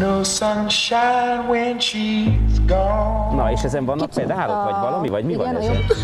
No sunshine when she's gone. Na, és ezen vannak Kicsit, pedálok, uh, vagy valami, vagy mi igen, van ezen? 19.